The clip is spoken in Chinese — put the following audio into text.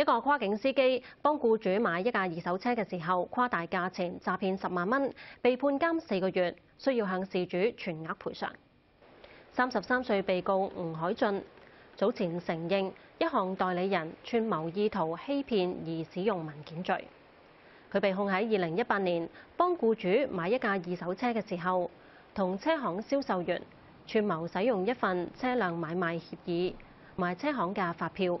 一个跨境司机帮雇主买一架二手车嘅时候，夸大价钱诈骗十万蚊，被判监四个月，需要向事主全额赔偿。三十三岁被告吴海俊早前承认一项代理人串谋意图欺骗而使用文件罪。佢被控喺二零一八年帮雇主买一架二手车嘅时候，同车行销售员串谋使用一份车辆买卖协议同車车行嘅发票。